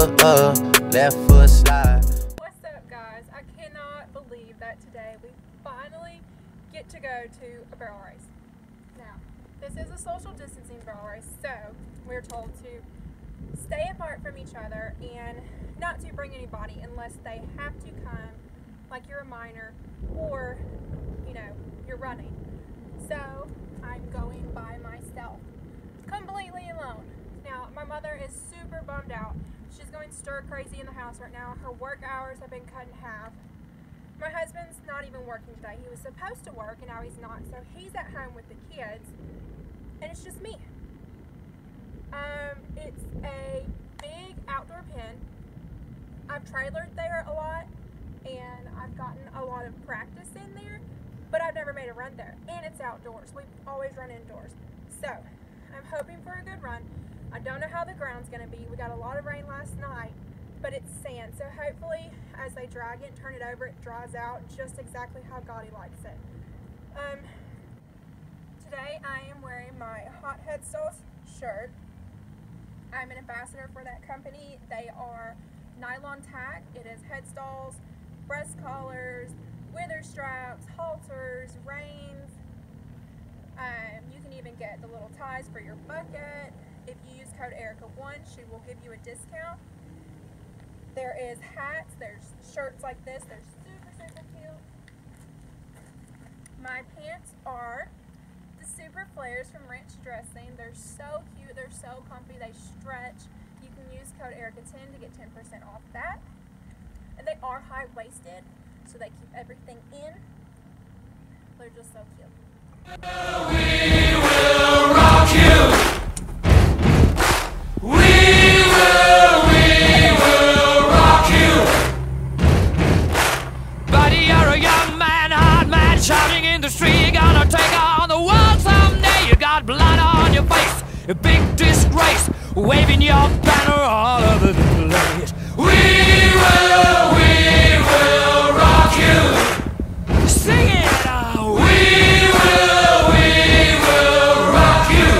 left foot slide. What's up, guys? I cannot believe that today we finally get to go to a barrel race. Now, this is a social distancing barrel race, so we're told to stay apart from each other and not to bring anybody unless they have to come, like you're a minor or, you know, you're running. So, I'm going by myself, completely alone. Now, my mother is super bummed out. She's going stir crazy in the house right now. Her work hours have been cut in half. My husband's not even working today. He was supposed to work and now he's not. So he's at home with the kids and it's just me. Um, it's a big outdoor pen. I've trailered there a lot and I've gotten a lot of practice in there, but I've never made a run there. And it's outdoors. We've always run indoors. So I'm hoping for a good run. I don't know how the ground's going to be. We got a lot of rain last night, but it's sand. So hopefully as they drag it and turn it over, it dries out just exactly how Gotti likes it. Um, today I am wearing my Hot Head Stalls shirt. I'm an ambassador for that company. They are nylon tack. It is head stalls, breast collars, wither straps, halters, reins. Um, you can even get the little ties for your bucket. If you use code Erica1, she will give you a discount. There is hats, there's shirts like this, they're super, super cute. My pants are the Super Flares from Ranch Dressing. They're so cute, they're so comfy, they stretch. You can use code Erica10 to get 10% off that. And they are high-waisted, so they keep everything in. They're just so cute. A big disgrace, waving your banner all over the place. We will, we will rock you. Sing it. We will, we will rock you.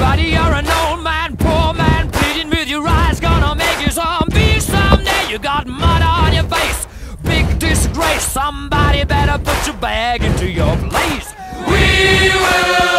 Buddy, you're an old man, poor man, pleading with your eyes, gonna make someday. You got mud on your face, big disgrace. Somebody better put your bag into your place. We will